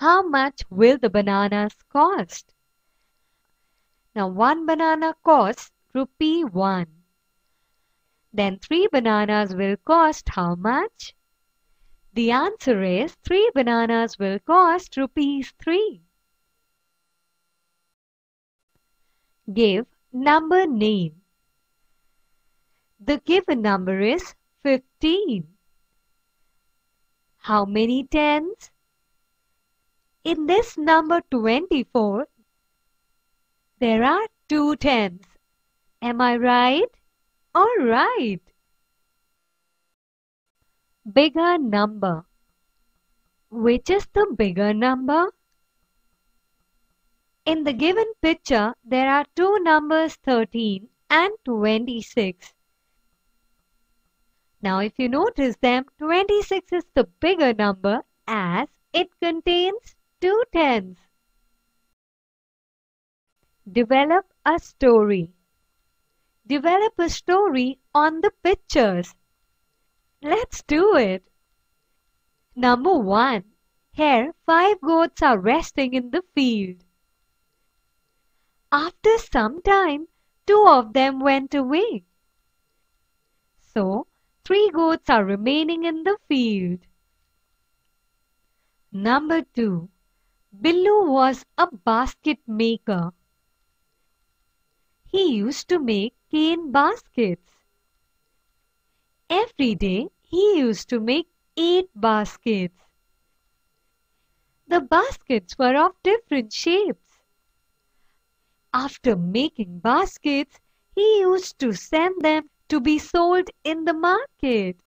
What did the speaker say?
How much will the bananas cost? Now one banana costs rupee 1. Then 3 bananas will cost how much? The answer is 3 bananas will cost rupees 3. Give number name. The given number is 15. How many tens? In this number 24, there are two tens. Am I right? All right. Bigger number. Which is the bigger number? In the given picture, there are two numbers 13 and 26. Now if you notice them, 26 is the bigger number as it contains two tens. Develop a story. Develop a story on the pictures. Let's do it. Number 1. Here, five goats are resting in the field. After some time, two of them went away. So, three goats are remaining in the field. Number 2. Billu was a basket maker. He used to make cane baskets. Every day he used to make eight baskets. The baskets were of different shapes. After making baskets, he used to send them to be sold in the market.